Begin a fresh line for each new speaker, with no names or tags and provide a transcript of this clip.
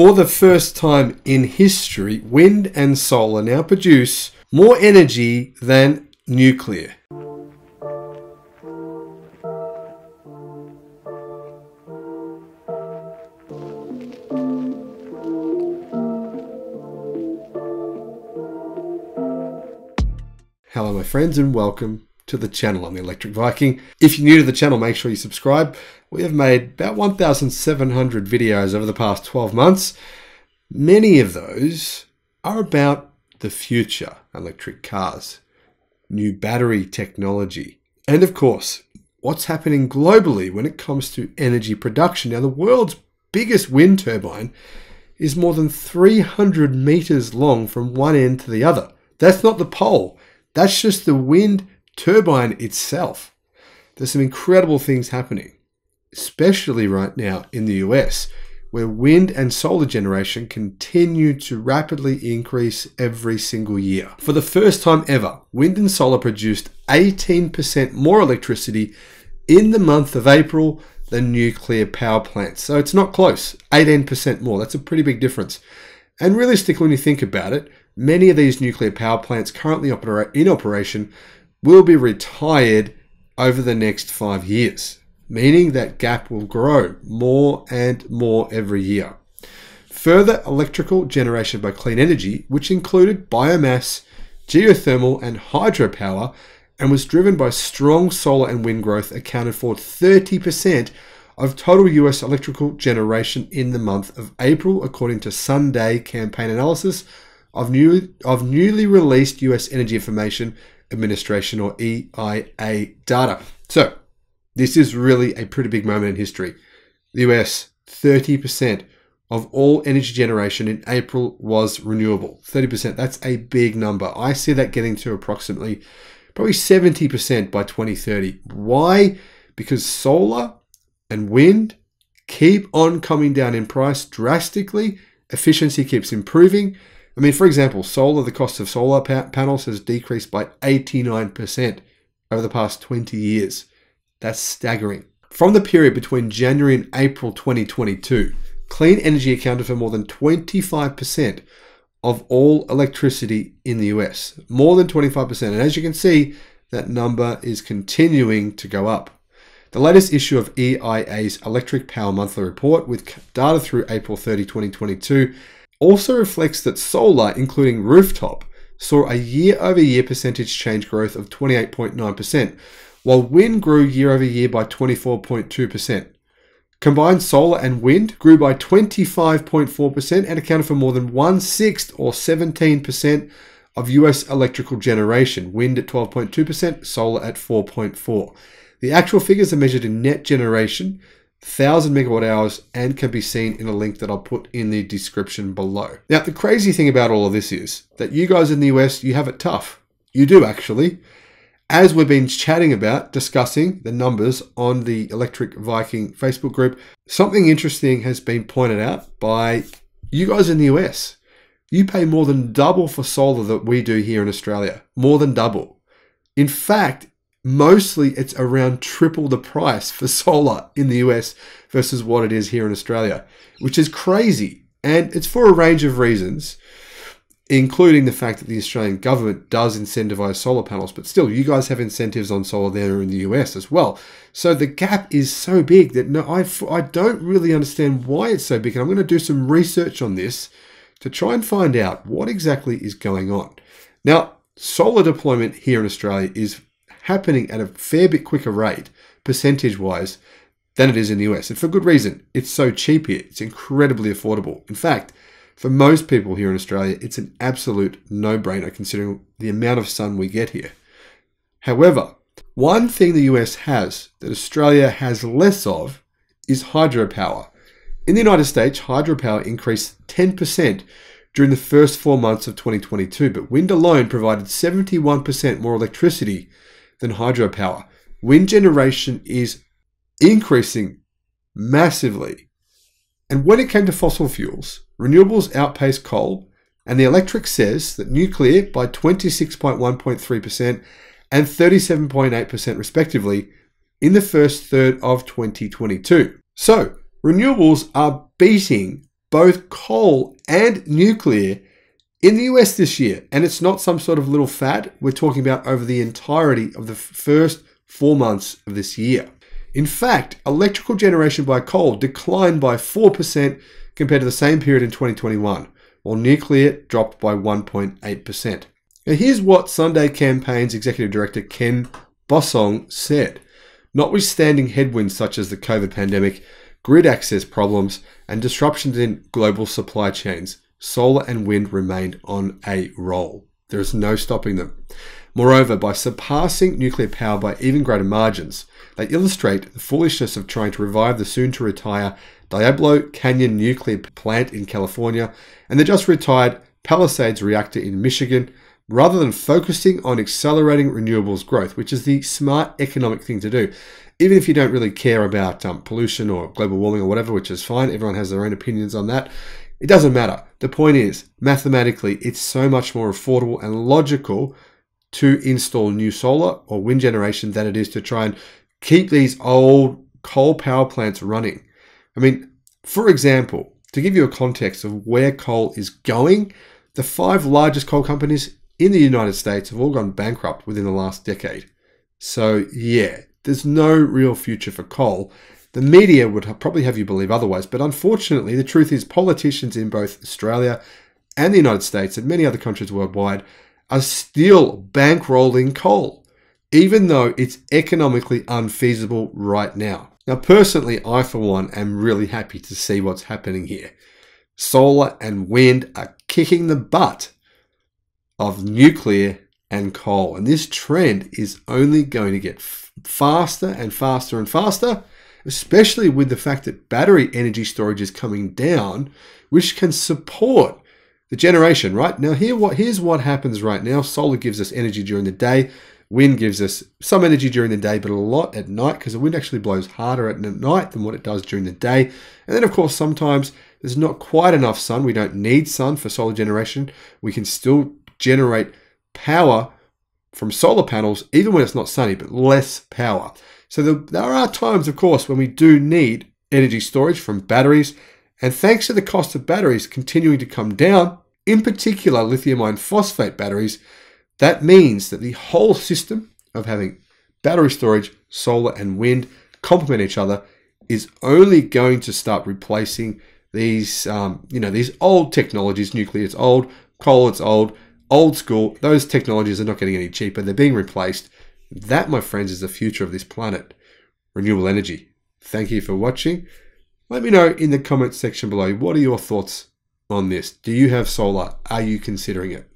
For the first time in history, wind and solar now produce more energy than nuclear. Hello, my friends, and welcome to the channel. I'm the Electric Viking. If you're new to the channel, make sure you subscribe. We have made about 1,700 videos over the past 12 months. Many of those are about the future electric cars, new battery technology, and of course, what's happening globally when it comes to energy production. Now, the world's biggest wind turbine is more than 300 meters long from one end to the other. That's not the pole. That's just the wind turbine itself. There's some incredible things happening, especially right now in the US, where wind and solar generation continue to rapidly increase every single year. For the first time ever, wind and solar produced 18% more electricity in the month of April than nuclear power plants. So it's not close, 18% more. That's a pretty big difference. And realistically, when you think about it, many of these nuclear power plants currently in operation will be retired over the next five years, meaning that gap will grow more and more every year. Further electrical generation by clean energy, which included biomass, geothermal, and hydropower, and was driven by strong solar and wind growth, accounted for 30% of total US electrical generation in the month of April, according to SUN DAY campaign analysis of, new, of newly released US Energy Information Administration or EIA data. So, this is really a pretty big moment in history. The US, 30% of all energy generation in April was renewable. 30%, that's a big number. I see that getting to approximately probably 70% by 2030. Why? Because solar and wind keep on coming down in price drastically, efficiency keeps improving, I mean, for example, solar, the cost of solar pa panels has decreased by 89% over the past 20 years. That's staggering. From the period between January and April 2022, clean energy accounted for more than 25% of all electricity in the US. More than 25%. And as you can see, that number is continuing to go up. The latest issue of EIA's Electric Power Monthly Report, with data through April 30, 2022, also reflects that solar, including rooftop, saw a year over year percentage change growth of 28.9%, while wind grew year over year by 24.2%. Combined solar and wind grew by 25.4% and accounted for more than one sixth or 17% of US electrical generation, wind at 12.2%, solar at 4.4. The actual figures are measured in net generation, 1000 megawatt hours and can be seen in a link that I'll put in the description below. Now, the crazy thing about all of this is that you guys in the US, you have it tough. You do actually. As we've been chatting about, discussing the numbers on the Electric Viking Facebook group, something interesting has been pointed out by you guys in the US. You pay more than double for solar that we do here in Australia. More than double. In fact, mostly it's around triple the price for solar in the US versus what it is here in Australia, which is crazy. And it's for a range of reasons, including the fact that the Australian government does incentivize solar panels, but still, you guys have incentives on solar there in the US as well. So the gap is so big that no, I, I don't really understand why it's so big. And I'm going to do some research on this to try and find out what exactly is going on. Now, solar deployment here in Australia is happening at a fair bit quicker rate, percentage wise, than it is in the US. And for good reason. It's so cheap here. It's incredibly affordable. In fact, for most people here in Australia, it's an absolute no brainer considering the amount of sun we get here. However, one thing the US has that Australia has less of is hydropower. In the United States, hydropower increased 10% during the first four months of 2022, but wind alone provided 71% more electricity than hydropower. Wind generation is increasing massively. And when it came to fossil fuels, renewables outpace coal, and the electric says that nuclear by 26.1.3% and 37.8% respectively in the first third of 2022. So, renewables are beating both coal and nuclear in the US this year. And it's not some sort of little fad. We're talking about over the entirety of the first four months of this year. In fact, electrical generation by coal declined by 4% compared to the same period in 2021, while nuclear dropped by 1.8%. Now, here's what SUN DAY Campaign's Executive Director Ken Bossong said. Notwithstanding headwinds such as the COVID pandemic, grid access problems, and disruptions in global supply chains, solar and wind remained on a roll. There is no stopping them. Moreover, by surpassing nuclear power by even greater margins, they illustrate the foolishness of trying to revive the soon to retire Diablo Canyon nuclear plant in California and the just retired Palisades reactor in Michigan rather than focusing on accelerating renewables growth, which is the smart economic thing to do. Even if you don't really care about um, pollution or global warming or whatever, which is fine, everyone has their own opinions on that. It doesn't matter. The point is, mathematically, it's so much more affordable and logical to install new solar or wind generation than it is to try and keep these old coal power plants running. I mean, for example, to give you a context of where coal is going, the five largest coal companies in the United States have all gone bankrupt within the last decade. So, yeah, there's no real future for coal. The media would probably have you believe otherwise, but unfortunately, the truth is politicians in both Australia and the United States and many other countries worldwide are still bankrolling coal, even though it's economically unfeasible right now. Now, personally, I for one am really happy to see what's happening here. Solar and wind are kicking the butt of nuclear and coal. And this trend is only going to get faster and faster and faster, especially with the fact that battery energy storage is coming down, which can support the generation, right? Now here what here's what happens right now. Solar gives us energy during the day. Wind gives us some energy during the day, but a lot at night because the wind actually blows harder at night than what it does during the day. And then, of course, sometimes there's not quite enough sun. We don't need sun for solar generation. We can still generate power from solar panels, even when it's not sunny, but less power. So the, there are times, of course, when we do need energy storage from batteries. And thanks to the cost of batteries continuing to come down, in particular lithium iron phosphate batteries, that means that the whole system of having battery storage, solar, and wind complement each other is only going to start replacing these, um, you know, these old technologies. Nuclear, it's old. Coal, it's old old school, those technologies are not getting any cheaper. They're being replaced. That, my friends, is the future of this planet. Renewable energy. Thank you for watching. Let me know in the comments section below what are your thoughts on this? Do you have solar? Are you considering it?